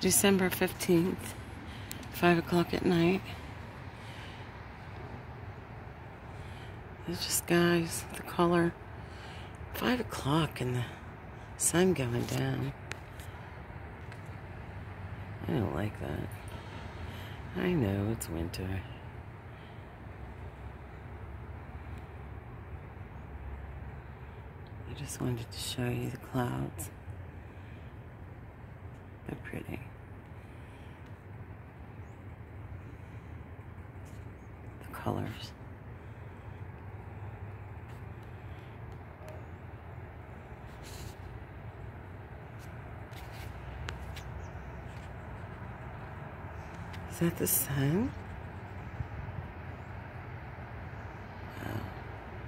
December 15th, 5 o'clock at night. It's just, guys, the color. 5 o'clock and the sun going down. I don't like that. I know it's winter. I just wanted to show you the clouds. They're pretty. The colors. Is that the sun?